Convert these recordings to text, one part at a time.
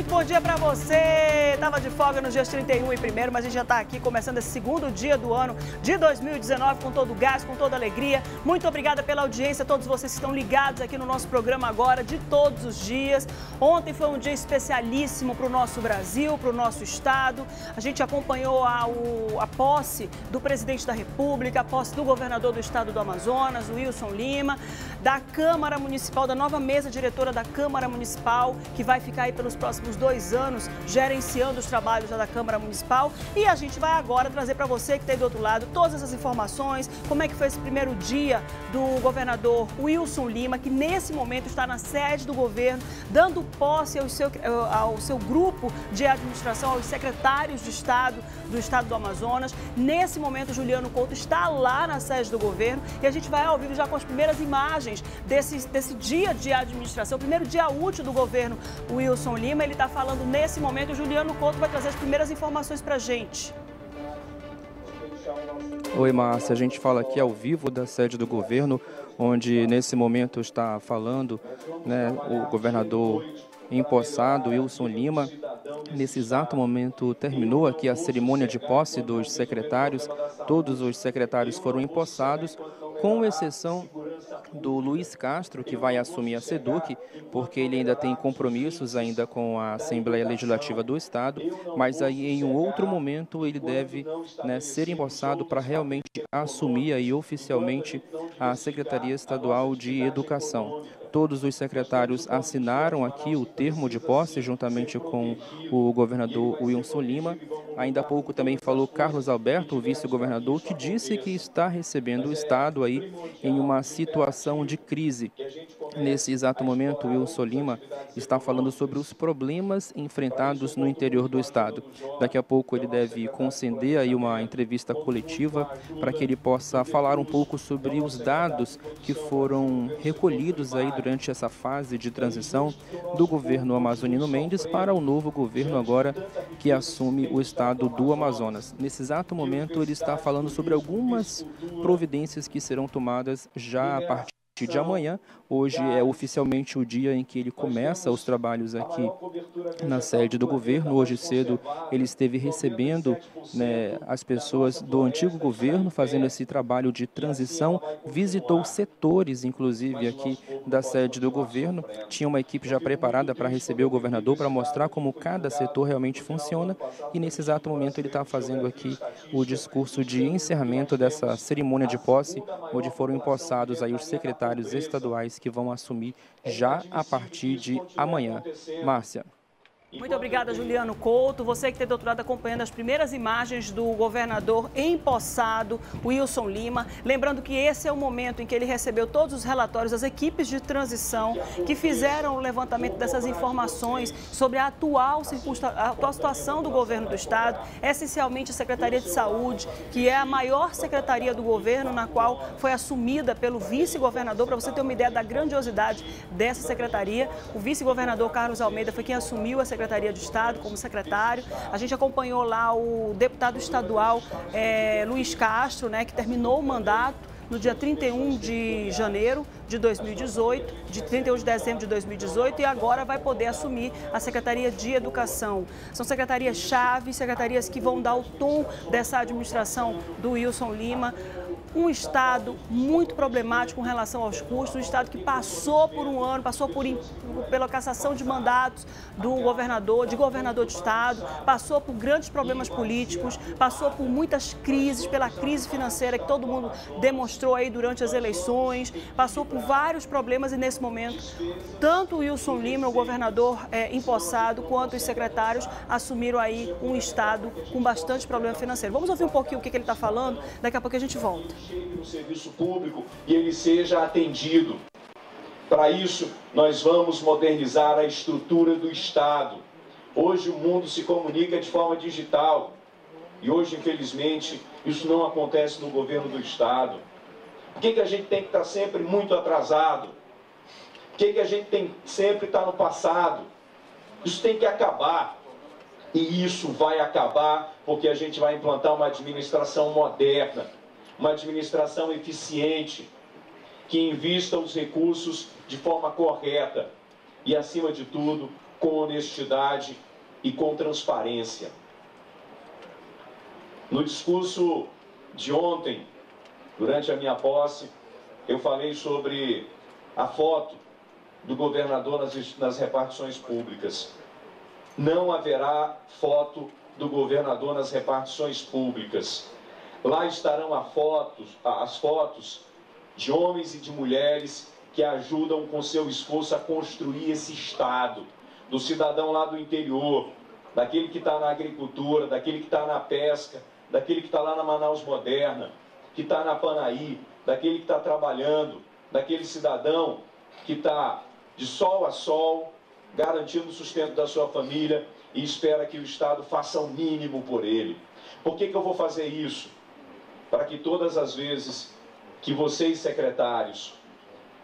muito bom dia para você. Tava de folga nos dias 31 e 1 mas a gente já está aqui começando esse segundo dia do ano de 2019 com todo o gás, com toda a alegria. Muito obrigada pela audiência, todos vocês que estão ligados aqui no nosso programa agora de todos os dias. Ontem foi um dia especialíssimo para o nosso Brasil, para o nosso estado. A gente acompanhou a, o, a posse do presidente da República, a posse do governador do estado do Amazonas, Wilson Lima, da Câmara Municipal, da nova mesa diretora da Câmara Municipal, que vai ficar aí pelos próximos dois anos gerenciando os trabalhos da Câmara Municipal. E a gente vai agora trazer para você que está aí do outro lado todas essas informações, como é que foi esse primeiro dia do governador Wilson Lima, que nesse momento está na sede do governo, dando posse ao seu, ao seu grupo de administração, aos secretários de Estado do Estado do Amazonas. Nesse momento, Juliano Couto está lá na sede do governo e a gente vai ao vivo já com as primeiras imagens desse, desse dia de administração, o primeiro dia útil do governo Wilson Lima. Ele está falando nesse momento. O Juliano Couto vai trazer as primeiras informações para a gente. Oi, Márcia. A gente fala aqui ao vivo da sede do governo, onde nesse momento está falando né, o governador empossado, Wilson Lima. Nesse exato momento terminou aqui a cerimônia de posse dos secretários. Todos os secretários foram empossados, com exceção do Luiz Castro, que vai assumir a SEDUC, porque ele ainda tem compromissos ainda com a Assembleia Legislativa do Estado, mas aí em um outro momento ele deve né, ser empossado para realmente assumir aí oficialmente a Secretaria Estadual de Educação. Todos os secretários assinaram aqui o termo de posse, juntamente com o governador Wilson Lima. Ainda há pouco também falou Carlos Alberto, o vice-governador, que disse que está recebendo o Estado aí em uma situação de crise. Nesse exato momento, Wilson Lima está falando sobre os problemas enfrentados no interior do Estado. Daqui a pouco ele deve conceder aí uma entrevista coletiva para que ele possa falar um pouco sobre os dados que foram recolhidos aí durante essa fase de transição do governo amazonino Mendes para o novo governo agora que assume o estado do Amazonas. Nesse exato momento, ele está falando sobre algumas providências que serão tomadas já a partir de amanhã. Hoje é oficialmente o dia em que ele começa os trabalhos aqui na sede do governo. Hoje cedo ele esteve recebendo né, as pessoas do antigo governo, fazendo esse trabalho de transição. Visitou setores, inclusive, aqui da sede do governo. Tinha uma equipe já preparada para receber o governador, para mostrar como cada setor realmente funciona. E nesse exato momento ele está fazendo aqui o discurso de encerramento dessa cerimônia de posse, onde foram empossados aí os secretários estaduais que vão assumir já a partir de amanhã. Márcia. Muito obrigada, Juliano Couto. Você que tem doutorado acompanhando as primeiras imagens do governador empossado, Wilson Lima. Lembrando que esse é o momento em que ele recebeu todos os relatórios das equipes de transição que fizeram o levantamento dessas informações sobre a atual, a atual situação do governo do Estado, essencialmente a Secretaria de Saúde, que é a maior secretaria do governo, na qual foi assumida pelo vice-governador. Para você ter uma ideia da grandiosidade dessa secretaria, o vice-governador Carlos Almeida foi quem assumiu a secretaria Secretaria de Estado como secretário. A gente acompanhou lá o deputado estadual é, Luiz Castro, né, que terminou o mandato no dia 31 de janeiro de 2018, de 31 de dezembro de 2018, e agora vai poder assumir a Secretaria de Educação. São secretarias-chave, secretarias que vão dar o tom dessa administração do Wilson Lima um Estado muito problemático com relação aos custos, um Estado que passou por um ano, passou por, pela cassação de mandatos do governador, de governador de Estado, passou por grandes problemas políticos, passou por muitas crises, pela crise financeira que todo mundo demonstrou aí durante as eleições, passou por vários problemas e nesse momento, tanto Wilson Lima, o governador é, empossado, quanto os secretários assumiram aí um Estado com bastante problema financeiro. Vamos ouvir um pouquinho o que, que ele está falando, daqui a pouco a gente volta o serviço público e ele seja atendido. Para isso, nós vamos modernizar a estrutura do Estado. Hoje o mundo se comunica de forma digital e hoje, infelizmente, isso não acontece no governo do Estado. Por que, que a gente tem que estar sempre muito atrasado? Por que, que a gente tem sempre estar no passado? Isso tem que acabar. E isso vai acabar porque a gente vai implantar uma administração moderna uma administração eficiente, que invista os recursos de forma correta e, acima de tudo, com honestidade e com transparência. No discurso de ontem, durante a minha posse, eu falei sobre a foto do governador nas, nas repartições públicas. Não haverá foto do governador nas repartições públicas. Lá estarão fotos, as fotos de homens e de mulheres que ajudam com seu esforço a construir esse Estado, do cidadão lá do interior, daquele que está na agricultura, daquele que está na pesca, daquele que está lá na Manaus Moderna, que está na Panaí, daquele que está trabalhando, daquele cidadão que está de sol a sol, garantindo o sustento da sua família e espera que o Estado faça o mínimo por ele. Por que, que eu vou fazer isso? Para que todas as vezes que vocês, secretários,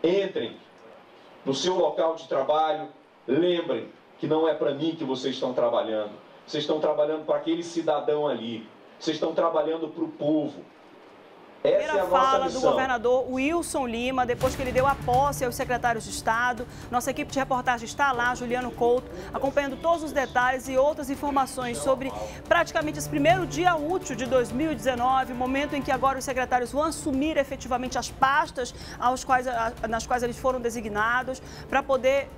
entrem no seu local de trabalho, lembrem que não é para mim que vocês estão trabalhando. Vocês estão trabalhando para aquele cidadão ali. Vocês estão trabalhando para o povo. Primeira é fala do governador Wilson Lima, depois que ele deu a posse aos secretários de Estado. Nossa equipe de reportagem está lá, Juliano Couto, acompanhando todos os detalhes e outras informações sobre praticamente esse primeiro dia útil de 2019, momento em que agora os secretários vão assumir efetivamente as pastas aos quais, nas quais eles foram designados, para poder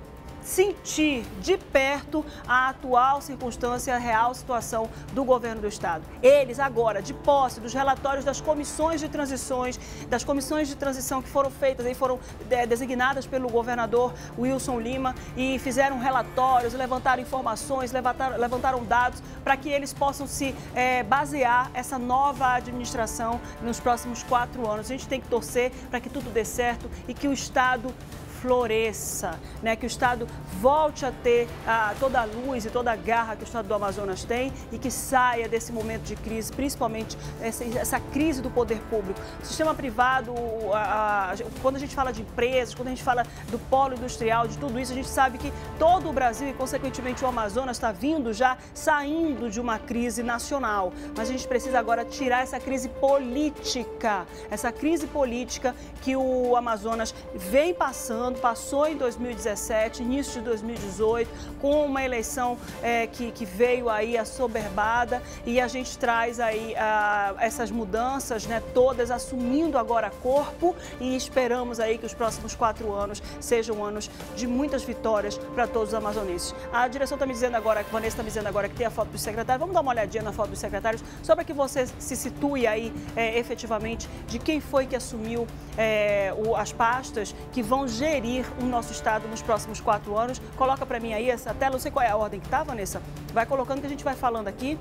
sentir de perto a atual circunstância, a real situação do governo do Estado. Eles, agora, de posse dos relatórios das comissões de transições, das comissões de transição que foram feitas e foram é, designadas pelo governador Wilson Lima e fizeram relatórios, levantaram informações, levantaram, levantaram dados para que eles possam se é, basear essa nova administração nos próximos quatro anos. A gente tem que torcer para que tudo dê certo e que o Estado floresça, né? que o Estado volte a ter a, toda a luz e toda a garra que o Estado do Amazonas tem e que saia desse momento de crise, principalmente essa, essa crise do poder público. O sistema privado, a, a, quando a gente fala de empresas, quando a gente fala do polo industrial, de tudo isso, a gente sabe que todo o Brasil e, consequentemente, o Amazonas está vindo já saindo de uma crise nacional. Mas a gente precisa agora tirar essa crise política, essa crise política que o Amazonas vem passando passou em 2017, início de 2018, com uma eleição é, que, que veio aí assoberbada e a gente traz aí a, essas mudanças, né, todas assumindo agora corpo e esperamos aí que os próximos quatro anos sejam anos de muitas vitórias para todos os amazonenses. A direção está me dizendo agora, a Vanessa está me dizendo agora que tem a foto dos secretários. Vamos dar uma olhadinha na foto dos secretários, só para que você se situe aí é, efetivamente de quem foi que assumiu é, o, as pastas que vão gerir gerir o nosso Estado nos próximos quatro anos. Coloca para mim aí essa tela, não sei qual é a ordem que está, Vanessa. Vai colocando que a gente vai falando aqui.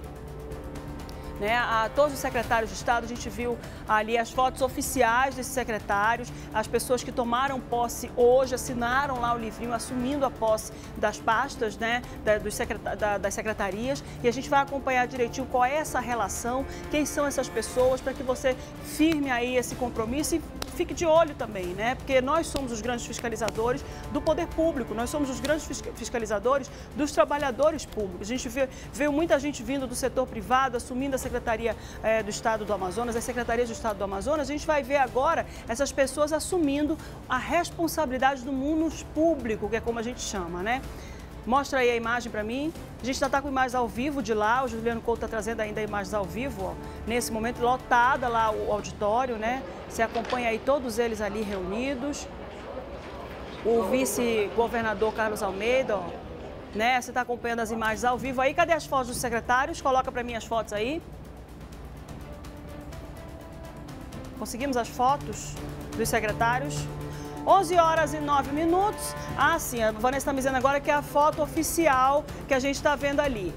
Né, a todos os secretários de Estado, a gente viu ali as fotos oficiais desses secretários, as pessoas que tomaram posse hoje, assinaram lá o livrinho, assumindo a posse das pastas, né, da, dos da, das secretarias, e a gente vai acompanhar direitinho qual é essa relação, quem são essas pessoas, para que você firme aí esse compromisso e fique de olho também, né? Porque nós somos os grandes fiscalizadores do poder público, nós somos os grandes fiscalizadores dos trabalhadores públicos. A gente vê, vê muita gente vindo do setor privado, assumindo a Secretaria é, do Estado do Amazonas, as secretarias do Estado do Amazonas. A gente vai ver agora essas pessoas assumindo a responsabilidade do mundo público, que é como a gente chama, né? Mostra aí a imagem para mim. A gente já está com imagens ao vivo de lá, o Juliano Couto está trazendo ainda imagens ao vivo, ó. Nesse momento, lotada lá o auditório, né? Você acompanha aí todos eles ali reunidos. O vice-governador Carlos Almeida, ó, né? Você está acompanhando as imagens ao vivo aí. Cadê as fotos dos secretários? Coloca para mim as fotos aí. Conseguimos as fotos dos secretários? 11 horas e 9 minutos. Ah, sim, a Vanessa está me dizendo agora que é a foto oficial que a gente está vendo ali.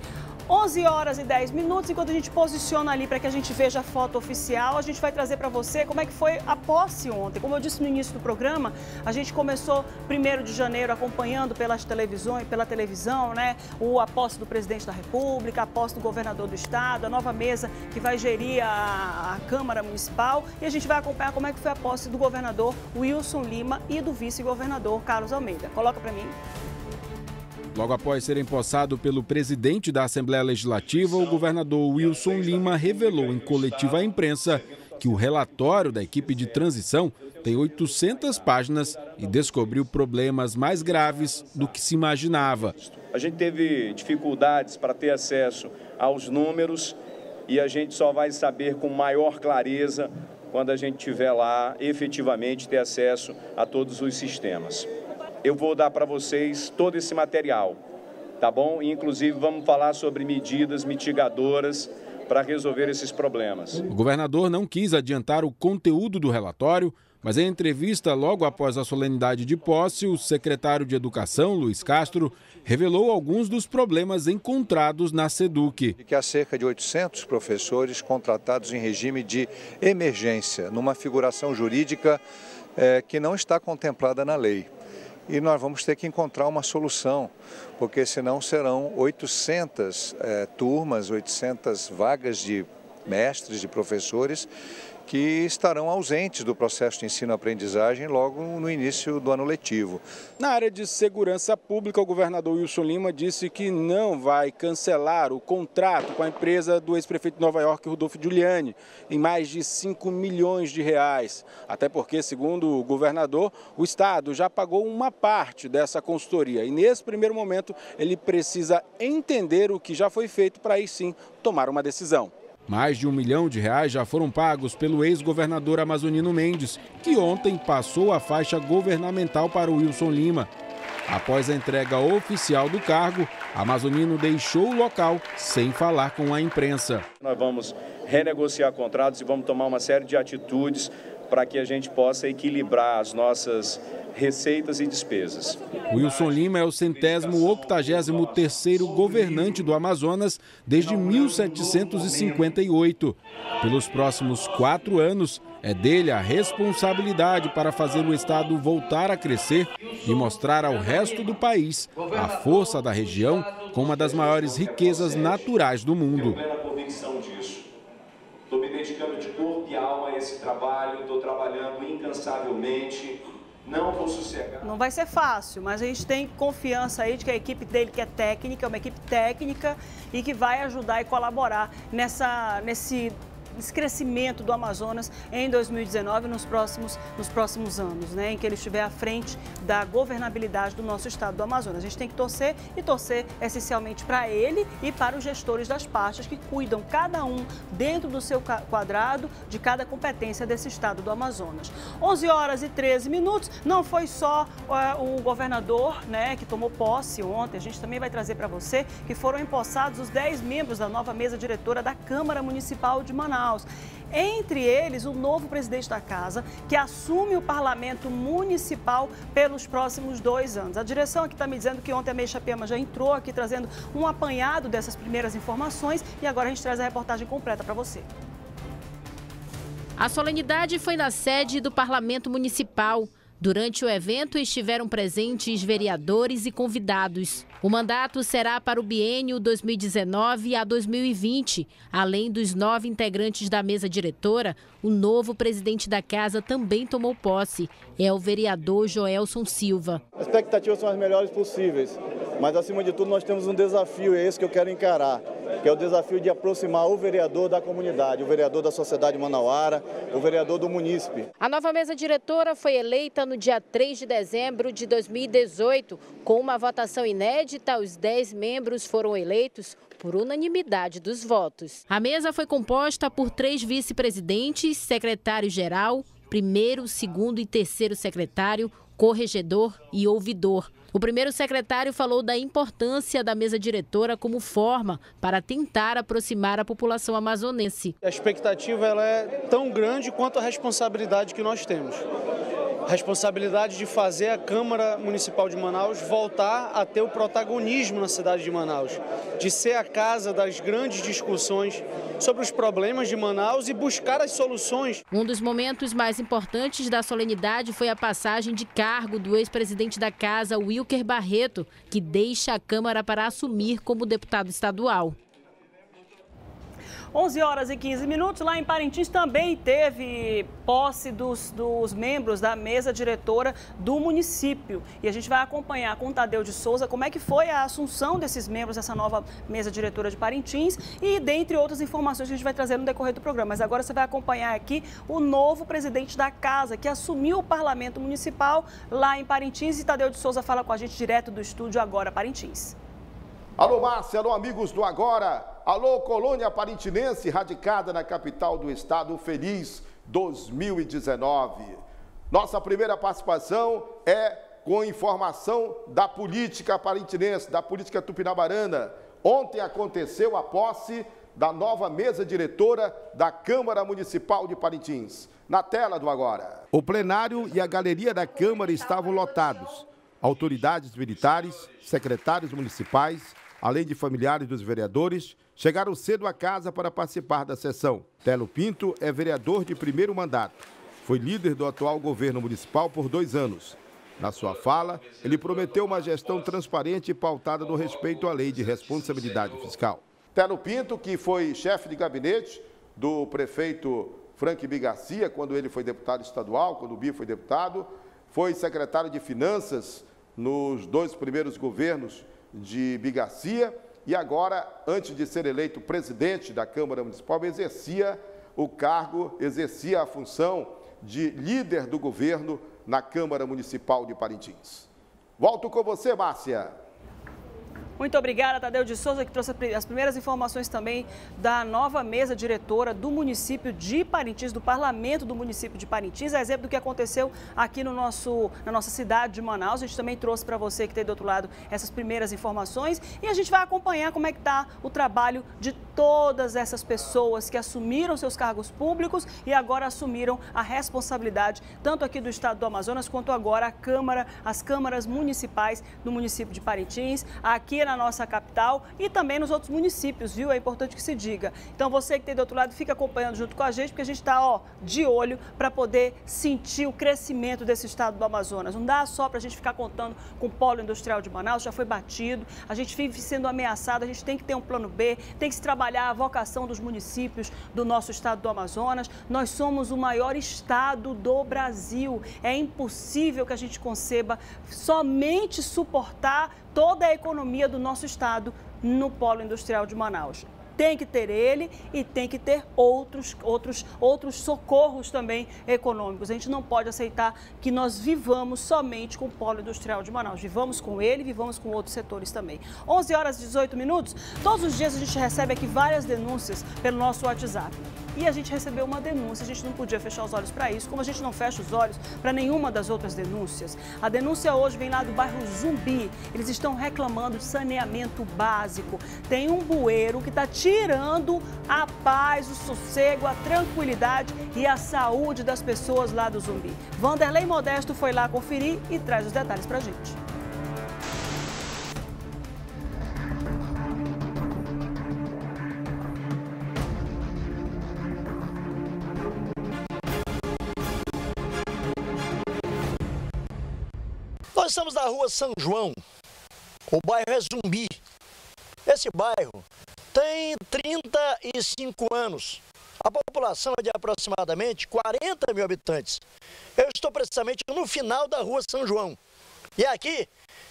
11 horas e 10 minutos, enquanto a gente posiciona ali para que a gente veja a foto oficial, a gente vai trazer para você como é que foi a posse ontem. Como eu disse no início do programa, a gente começou 1 de janeiro acompanhando pelas televisões, pela televisão, né, o, a posse do presidente da República, a posse do governador do estado, a nova mesa que vai gerir a, a Câmara Municipal e a gente vai acompanhar como é que foi a posse do governador Wilson Lima e do vice-governador Carlos Almeida. Coloca para mim. Logo após ser empossado pelo presidente da Assembleia Legislativa, o governador Wilson Lima revelou em coletiva à imprensa que o relatório da equipe de transição tem 800 páginas e descobriu problemas mais graves do que se imaginava. A gente teve dificuldades para ter acesso aos números e a gente só vai saber com maior clareza quando a gente tiver lá efetivamente ter acesso a todos os sistemas. Eu vou dar para vocês todo esse material, tá bom? E, inclusive vamos falar sobre medidas mitigadoras para resolver esses problemas. O governador não quis adiantar o conteúdo do relatório, mas em entrevista logo após a solenidade de posse, o secretário de Educação, Luiz Castro, revelou alguns dos problemas encontrados na SEDUC. Que há cerca de 800 professores contratados em regime de emergência, numa figuração jurídica é, que não está contemplada na lei. E nós vamos ter que encontrar uma solução, porque senão serão 800 é, turmas, 800 vagas de mestres, de professores que estarão ausentes do processo de ensino-aprendizagem logo no início do ano letivo. Na área de segurança pública, o governador Wilson Lima disse que não vai cancelar o contrato com a empresa do ex-prefeito de Nova York, Rodolfo Giuliani, em mais de 5 milhões de reais. Até porque, segundo o governador, o Estado já pagou uma parte dessa consultoria e, nesse primeiro momento, ele precisa entender o que já foi feito para aí sim tomar uma decisão. Mais de um milhão de reais já foram pagos pelo ex-governador amazonino Mendes, que ontem passou a faixa governamental para o Wilson Lima. Após a entrega oficial do cargo, Amazonino deixou o local sem falar com a imprensa. Nós vamos renegociar contratos e vamos tomar uma série de atitudes para que a gente possa equilibrar as nossas receitas e despesas. Wilson Lima é o centésimo octagésimo terceiro governante do Amazonas desde 1758. Pelos próximos quatro anos, é dele a responsabilidade para fazer o Estado voltar a crescer e mostrar ao resto do país a força da região com uma das maiores riquezas naturais do mundo. Dedicando de corpo e alma a esse trabalho, estou trabalhando incansavelmente não vou sossegar. Não vai ser fácil, mas a gente tem confiança aí de que a equipe dele, que é técnica, é uma equipe técnica e que vai ajudar e colaborar nessa, nesse esse crescimento do Amazonas em 2019 nos próximos, nos próximos anos, né, em que ele estiver à frente da governabilidade do nosso estado do Amazonas. A gente tem que torcer e torcer essencialmente para ele e para os gestores das pastas que cuidam cada um dentro do seu quadrado de cada competência desse estado do Amazonas. 11 horas e 13 minutos, não foi só uh, o governador né, que tomou posse ontem, a gente também vai trazer para você que foram empossados os 10 membros da nova mesa diretora da Câmara Municipal de Manaus. Manaus. Entre eles, o novo presidente da casa, que assume o parlamento municipal pelos próximos dois anos. A direção aqui está me dizendo que ontem a Meixa Pema já entrou aqui trazendo um apanhado dessas primeiras informações e agora a gente traz a reportagem completa para você. A solenidade foi na sede do Parlamento Municipal. Durante o evento estiveram presentes vereadores e convidados. O mandato será para o biênio 2019 a 2020. Além dos nove integrantes da mesa diretora, o novo presidente da casa também tomou posse. É o vereador Joelson Silva. As expectativas são as melhores possíveis, mas acima de tudo nós temos um desafio, é esse que eu quero encarar que é o desafio de aproximar o vereador da comunidade, o vereador da sociedade manauara, o vereador do munícipe. A nova mesa diretora foi eleita no dia 3 de dezembro de 2018. Com uma votação inédita, os 10 membros foram eleitos por unanimidade dos votos. A mesa foi composta por três vice-presidentes, secretário-geral, primeiro, segundo e terceiro secretário, corregedor e ouvidor. O primeiro secretário falou da importância da mesa diretora como forma para tentar aproximar a população amazonense. A expectativa ela é tão grande quanto a responsabilidade que nós temos responsabilidade de fazer a Câmara Municipal de Manaus voltar a ter o protagonismo na cidade de Manaus, de ser a casa das grandes discussões sobre os problemas de Manaus e buscar as soluções. Um dos momentos mais importantes da solenidade foi a passagem de cargo do ex-presidente da casa, Wilker Barreto, que deixa a Câmara para assumir como deputado estadual. 11 horas e 15 minutos. Lá em Parintins também teve posse dos, dos membros da mesa diretora do município. E a gente vai acompanhar com Tadeu de Souza como é que foi a assunção desses membros dessa nova mesa diretora de Parintins e dentre outras informações que a gente vai trazer no decorrer do programa. Mas agora você vai acompanhar aqui o novo presidente da casa, que assumiu o parlamento municipal lá em Parintins. E Tadeu de Souza fala com a gente direto do estúdio Agora Parintins. Alô, Márcia, alô, amigos do Agora. Alô, colônia parintinense, radicada na capital do estado, feliz 2019. Nossa primeira participação é com informação da política parintinense, da política tupinabarana. Ontem aconteceu a posse da nova mesa diretora da Câmara Municipal de Parintins. Na tela do Agora. O plenário e a galeria da Câmara estavam lotados. Autoridades militares, secretários municipais, além de familiares dos vereadores, chegaram cedo à casa para participar da sessão. Telo Pinto é vereador de primeiro mandato. Foi líder do atual governo municipal por dois anos. Na sua fala, ele prometeu uma gestão transparente e pautada no respeito à lei de responsabilidade fiscal. Telo Pinto, que foi chefe de gabinete do prefeito Frank Bigarcia, quando ele foi deputado estadual, quando o Bi foi deputado, foi secretário de Finanças nos dois primeiros governos de Bigarcia e agora, antes de ser eleito presidente da Câmara Municipal, exercia o cargo, exercia a função de líder do governo na Câmara Municipal de Parintins. Volto com você, Márcia. Muito obrigada, Tadeu de Souza, que trouxe as primeiras informações também da nova mesa diretora do município de Parintins, do parlamento do município de Parintins. É exemplo do que aconteceu aqui no nosso, na nossa cidade de Manaus. A gente também trouxe para você que tem do outro lado essas primeiras informações. E a gente vai acompanhar como é que está o trabalho de todas essas pessoas que assumiram seus cargos públicos e agora assumiram a responsabilidade, tanto aqui do estado do Amazonas, quanto agora a Câmara, as câmaras municipais do município de Parintins, aqui na na nossa capital e também nos outros municípios, viu? É importante que se diga. Então você que tem do outro lado, fica acompanhando junto com a gente, porque a gente está, ó, de olho para poder sentir o crescimento desse estado do Amazonas. Não dá só para a gente ficar contando com o polo industrial de Manaus, já foi batido, a gente vive sendo ameaçado, a gente tem que ter um plano B, tem que se trabalhar a vocação dos municípios do nosso estado do Amazonas. Nós somos o maior estado do Brasil. É impossível que a gente conceba somente suportar toda a economia do nosso estado no polo industrial de Manaus tem que ter ele e tem que ter outros, outros, outros socorros também econômicos. A gente não pode aceitar que nós vivamos somente com o polo industrial de Manaus. Vivamos com ele, vivamos com outros setores também. 11 horas e 18 minutos. Todos os dias a gente recebe aqui várias denúncias pelo nosso WhatsApp e a gente recebeu uma denúncia. A gente não podia fechar os olhos para isso, como a gente não fecha os olhos para nenhuma das outras denúncias. A denúncia hoje vem lá do bairro Zumbi. Eles estão reclamando de saneamento básico. Tem um bueiro que está tirando a paz, o sossego, a tranquilidade e a saúde das pessoas lá do Zumbi. Vanderlei Modesto foi lá conferir e traz os detalhes para a gente. Nós estamos na rua São João, o bairro é Zumbi. Esse bairro tem 35 anos. A população é de aproximadamente 40 mil habitantes. Eu estou precisamente no final da rua São João. E aqui,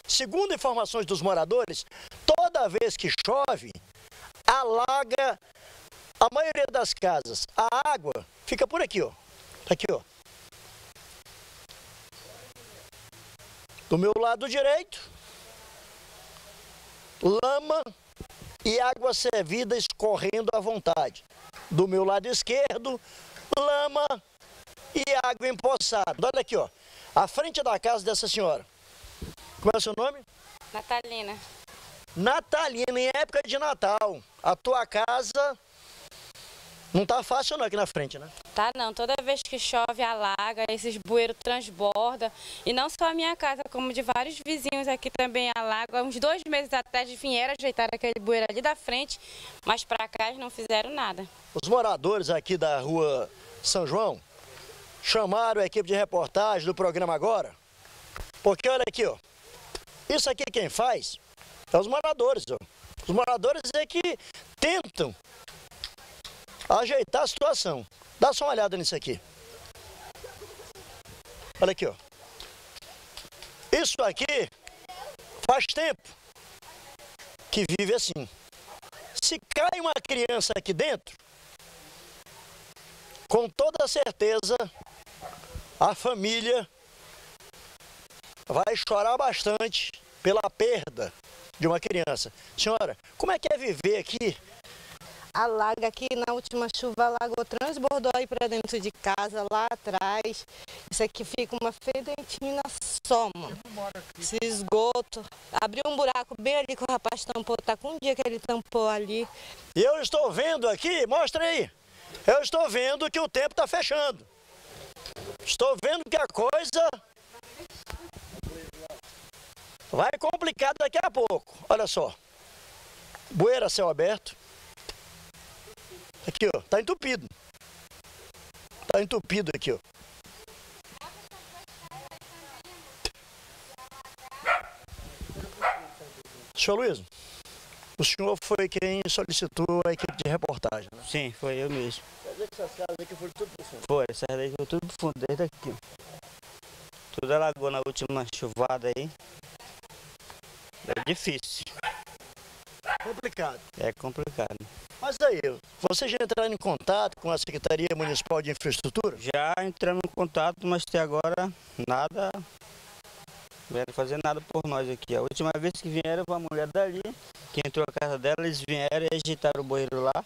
segundo informações dos moradores, toda vez que chove, alaga a maioria das casas. A água fica por aqui, ó. Aqui, ó. Do meu lado direito, lama e água servida escorrendo à vontade. Do meu lado esquerdo, lama e água empoçada. Olha aqui, ó. A frente da casa dessa senhora. Qual é o seu nome? Natalina. Natalina, em época de Natal, a tua casa não tá fácil não aqui na frente, né? Tá não, toda vez que chove alaga, esses bueiros transborda e não só a minha casa, como de vários vizinhos aqui também alaga. Uns dois meses atrás vieram ajeitar aquele bueiro ali da frente, mas para cá eles não fizeram nada. Os moradores aqui da rua São João chamaram a equipe de reportagem do programa agora, porque olha aqui, ó, isso aqui quem faz é os moradores, ó. Os moradores é que tentam ajeitar a situação. Dá só uma olhada nisso aqui. Olha aqui, ó. Isso aqui faz tempo que vive assim. Se cai uma criança aqui dentro, com toda certeza a família vai chorar bastante pela perda de uma criança. Senhora, como é que é viver aqui alaga aqui na última chuva, alagou, transbordou aí para dentro de casa, lá atrás. Isso aqui fica uma fedentina só, mano. Esse esgoto. Abriu um buraco bem ali que o rapaz tampou, tá com um dia que ele tampou ali. E eu estou vendo aqui, mostra aí. Eu estou vendo que o tempo está fechando. Estou vendo que a coisa vai complicar daqui a pouco. Olha só. Bueira céu aberto. Aqui, ó, tá entupido. Tá entupido aqui, ó. Senhor Luiz, o senhor foi quem solicitou a equipe de reportagem, né? Sim, foi eu mesmo. Quer dizer que essas casas aqui foram tudo pro fundo? Foi, essas daí foram tudo pro fundo, desde aqui. Tudo alagou na última chuvada aí. É difícil. Complicado. É complicado. Mas aí, vocês já entraram em contato com a Secretaria Municipal de Infraestrutura? Já entramos em contato, mas até agora nada. Vieram fazer nada por nós aqui. A última vez que vieram foi a mulher dali, que entrou a casa dela, eles vieram e agitaram o banheiro lá.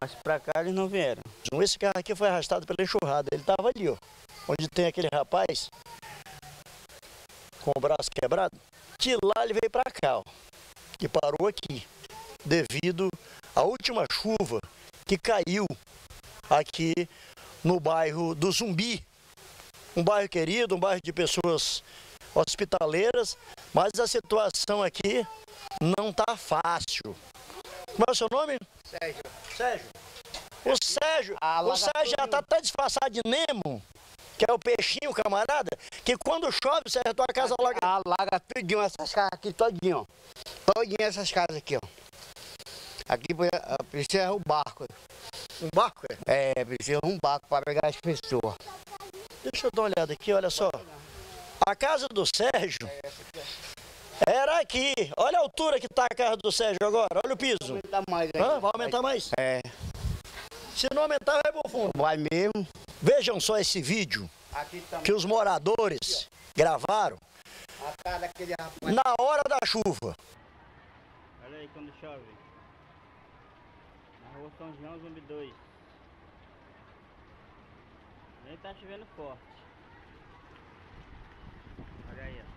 Mas pra cá eles não vieram. Esse carro aqui foi arrastado pela enxurrada. Ele tava ali, ó. Onde tem aquele rapaz com o braço quebrado. De lá ele veio pra cá, ó. E parou aqui. Devido à última chuva que caiu aqui no bairro do Zumbi. Um bairro querido, um bairro de pessoas hospitaleiras, mas a situação aqui não tá fácil. Como é o seu nome? Sérgio. Sérgio. O Sérgio, o Sérgio já tá até disfarçado de Nemo, que é o peixinho, camarada, que quando chove, Sérgio, a tua casa alaga. Alaga tudinho essas casas aqui, todinho, ó. Todinho essas casas aqui, ó. Aqui precisa um barco. Um barco? É, precisa um barco para pegar as pessoas. Deixa eu dar uma olhada aqui, olha só. A casa do Sérgio era aqui. Olha a altura que está a casa do Sérgio agora. Olha o piso. Vai aumentar mais Hã? Vai aumentar mais? É. Se não aumentar, vai pro fundo. Vai mesmo. Vejam só esse vídeo que os moradores gravaram na hora da chuva. Olha aí quando chove. Rua São João, Zumbi 2. Nem tá chovendo forte. Olha aí, ó.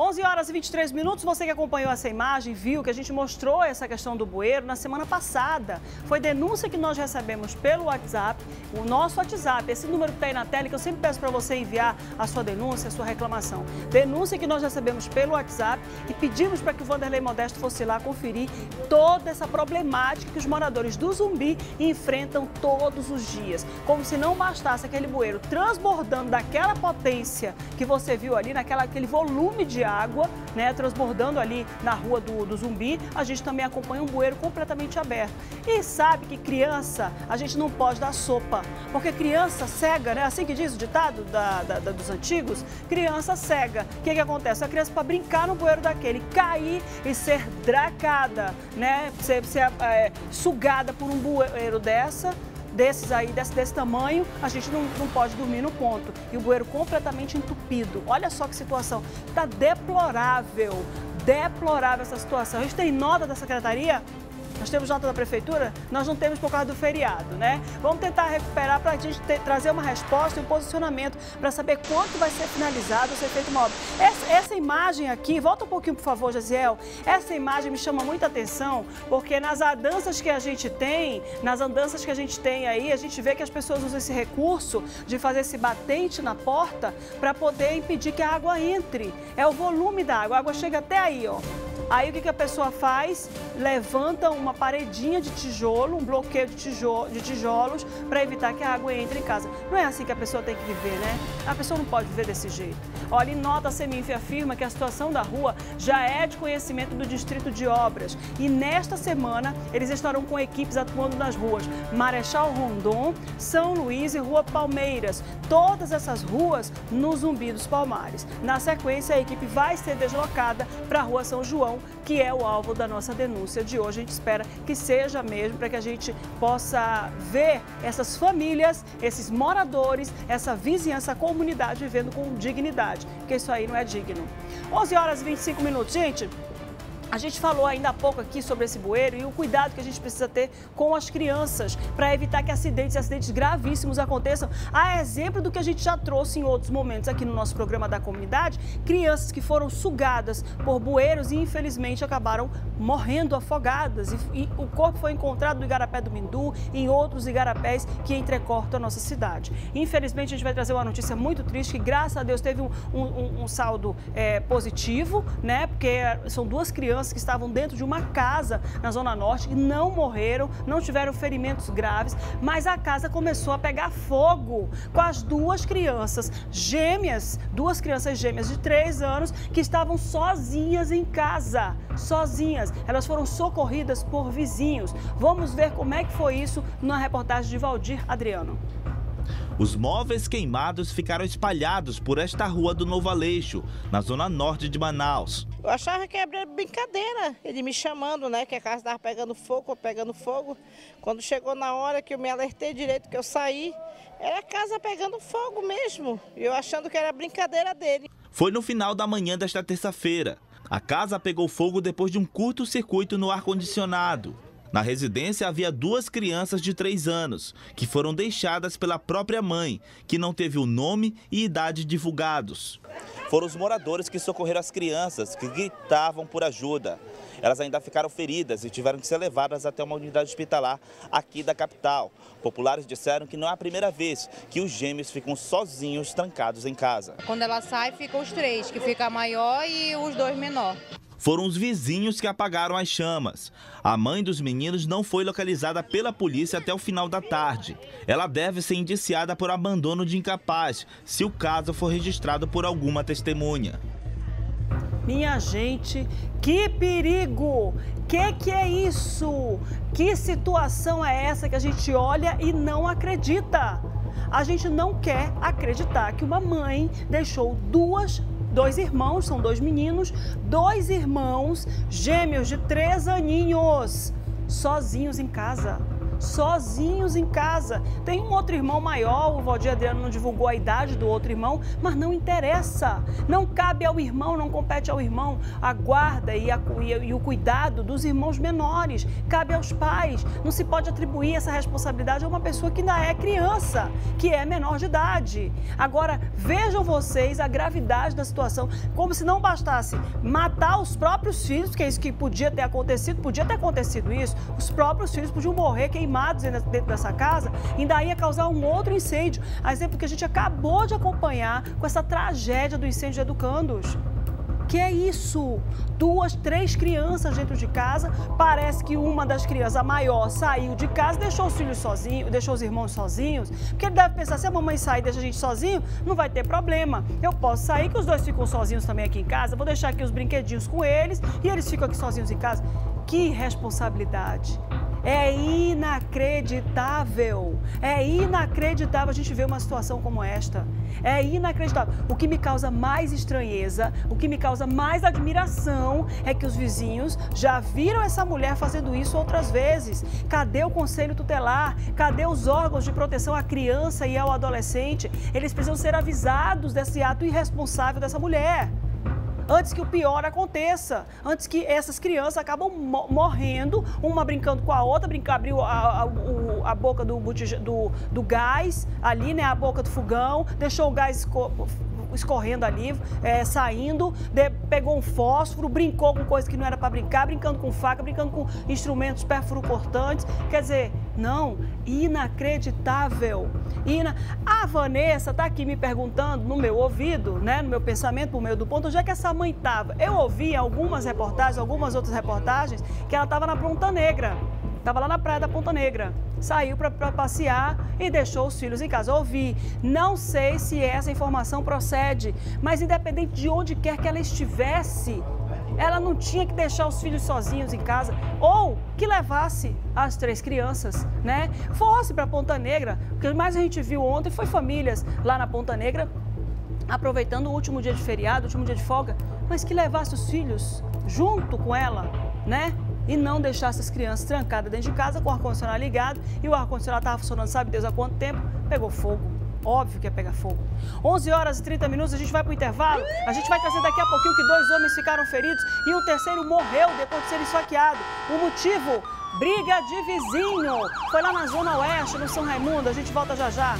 11 horas e 23 minutos, você que acompanhou essa imagem viu que a gente mostrou essa questão do bueiro na semana passada. Foi denúncia que nós recebemos pelo WhatsApp, o nosso WhatsApp, esse número que está aí na tela, que eu sempre peço para você enviar a sua denúncia, a sua reclamação. Denúncia que nós recebemos pelo WhatsApp e pedimos para que o Vanderlei Modesto fosse lá conferir toda essa problemática que os moradores do Zumbi enfrentam todos os dias. Como se não bastasse aquele bueiro transbordando daquela potência que você viu ali, naquela, aquele volume de água, né, transbordando ali na rua do, do Zumbi, a gente também acompanha um bueiro completamente aberto. E sabe que criança, a gente não pode dar sopa, porque criança cega, né, assim que diz o ditado da, da, da dos antigos, criança cega. O que, que acontece? A criança para brincar no bueiro daquele, cair e ser dracada, né, ser, ser é, sugada por um bueiro dessa, desses aí, desse, desse tamanho, a gente não, não pode dormir no ponto. E o bueiro completamente entupido. Olha só que situação. Está deplorável. Deplorável essa situação. A gente tem nota da secretaria nós temos nota da prefeitura? Nós não temos por causa do feriado, né? Vamos tentar recuperar para a gente ter, trazer uma resposta e um posicionamento para saber quanto vai ser finalizado, ser feita uma obra. Essa, essa, imagem aqui, volta um pouquinho, por favor, Jaziel. Essa imagem me chama muita atenção, porque nas andanças que a gente tem, nas andanças que a gente tem aí, a gente vê que as pessoas usam esse recurso de fazer esse batente na porta para poder impedir que a água entre. É o volume da água, a água chega até aí, ó. Aí o que, que a pessoa faz? Levanta uma uma paredinha de tijolo, um bloqueio de, tijolo, de tijolos para evitar que a água entre em casa. Não é assim que a pessoa tem que viver, né? A pessoa não pode viver desse jeito. Olha, em nota, a Seminf afirma que a situação da rua já é de conhecimento do Distrito de Obras e nesta semana eles estarão com equipes atuando nas ruas Marechal Rondon, São Luís e Rua Palmeiras. Todas essas ruas no Zumbi dos Palmares. Na sequência, a equipe vai ser deslocada para a Rua São João, que é o alvo da nossa denúncia de hoje. A gente espera que seja mesmo para que a gente possa ver essas famílias, esses moradores, essa vizinhança, a comunidade vivendo com dignidade, porque isso aí não é digno. 11 horas e 25 minutos. Gente, a gente falou ainda há pouco aqui sobre esse bueiro e o cuidado que a gente precisa ter com as crianças para evitar que acidentes e acidentes gravíssimos aconteçam. A exemplo do que a gente já trouxe em outros momentos aqui no nosso programa da comunidade, crianças que foram sugadas por bueiros e infelizmente acabaram morrendo afogadas. E, e o corpo foi encontrado no Igarapé do Mindu e em outros igarapés que entrecortam a nossa cidade. Infelizmente, a gente vai trazer uma notícia muito triste que, graças a Deus, teve um, um, um saldo é, positivo, né? Porque são duas crianças crianças que estavam dentro de uma casa na Zona Norte e não morreram, não tiveram ferimentos graves, mas a casa começou a pegar fogo com as duas crianças gêmeas, duas crianças gêmeas de três anos que estavam sozinhas em casa, sozinhas. Elas foram socorridas por vizinhos. Vamos ver como é que foi isso na reportagem de Valdir Adriano. Os móveis queimados ficaram espalhados por esta rua do Novo Aleixo, na zona norte de Manaus. Eu achava que era brincadeira, ele me chamando, né, que a casa estava pegando fogo, pegando fogo. Quando chegou na hora que eu me alertei direito, que eu saí, era a casa pegando fogo mesmo, eu achando que era brincadeira dele. Foi no final da manhã desta terça-feira. A casa pegou fogo depois de um curto-circuito no ar-condicionado. Na residência havia duas crianças de três anos, que foram deixadas pela própria mãe, que não teve o nome e idade divulgados. Foram os moradores que socorreram as crianças, que gritavam por ajuda. Elas ainda ficaram feridas e tiveram que ser levadas até uma unidade hospitalar aqui da capital. Populares disseram que não é a primeira vez que os gêmeos ficam sozinhos, trancados em casa. Quando ela sai, ficam os três, que fica a maior e os dois menor. Foram os vizinhos que apagaram as chamas. A mãe dos meninos não foi localizada pela polícia até o final da tarde. Ela deve ser indiciada por abandono de incapaz, se o caso for registrado por alguma testemunha. Minha gente, que perigo! Que que é isso? Que situação é essa que a gente olha e não acredita? A gente não quer acreditar que uma mãe deixou duas dois irmãos, são dois meninos, dois irmãos gêmeos de três aninhos, sozinhos em casa sozinhos em casa. Tem um outro irmão maior, o Valdir Adriano não divulgou a idade do outro irmão, mas não interessa. Não cabe ao irmão, não compete ao irmão a guarda e, a, e, o cuidado dos irmãos menores. Cabe aos pais. Não se pode atribuir essa responsabilidade a uma pessoa que ainda é criança, que é menor de idade. Agora, vejam vocês a gravidade da situação, como se não bastasse matar os próprios filhos, que é isso que podia ter acontecido, podia ter acontecido isso, os próprios filhos podiam morrer queimados queimados dentro dessa casa, ainda ia causar um outro incêndio. A exemplo que a gente acabou de acompanhar com essa tragédia do incêndio de educandos. Que é isso? Duas, três crianças dentro de casa. Parece que uma das crianças, a maior, saiu de casa, deixou os filhos sozinhos, deixou os irmãos sozinhos. Porque ele deve pensar, se a mamãe sair e deixa a gente sozinho, não vai ter problema. Eu posso sair, que os dois ficam sozinhos também aqui em casa, vou deixar aqui os brinquedinhos com eles e eles ficam aqui sozinhos em casa. Que responsabilidade. É inacreditável. É inacreditável a gente ver uma situação como esta. É inacreditável. O que me causa mais estranheza, o que me causa mais admiração é que os vizinhos já viram essa mulher fazendo isso outras vezes. Cadê o conselho tutelar? Cadê os órgãos de proteção à criança e ao adolescente? Eles precisam ser avisados desse ato irresponsável dessa mulher antes que o pior aconteça, antes que essas crianças acabam morrendo, uma brincando com a outra, abriu a, a, a boca do, do, do gás ali, né, a boca do fogão, deixou o gás escorrendo ali, é, saindo, de, pegou um fósforo, brincou com coisa que não era para brincar, brincando com faca, brincando com instrumentos perfuro cortantes. Quer dizer, Não, inacreditável. Ina... A Vanessa está aqui me perguntando no meu ouvido, né, no meu pensamento, por meio do ponto, onde é que essa mãe estava. Eu ouvi algumas reportagens, algumas outras reportagens, que ela estava na Ponta Negra. Estava lá na praia da Ponta Negra. Saiu para passear e deixou os filhos em casa. Ouvi. Não sei se essa informação procede, mas independente de onde quer que ela estivesse, ela não tinha que deixar os filhos sozinhos em casa ou que levasse as três crianças, né? Fosse para Ponta Negra. O que mais a gente viu ontem foi famílias lá na Ponta Negra aproveitando o último dia de feriado, o último dia de folga, mas que levasse os filhos junto com ela, né? e não deixasse as crianças trancadas dentro de casa com o ar-condicionado ligado e o ar-condicionado estava funcionando, sabe Deus há quanto tempo, pegou fogo. Óbvio que ia pegar fogo. 11 horas e 30 minutos, a gente vai para o intervalo. A gente vai trazer daqui a pouquinho que dois homens ficaram feridos e um terceiro morreu depois de ser esfaqueado. O motivo? Briga de vizinho. Foi lá na Zona Oeste, no São Raimundo. A gente volta já já.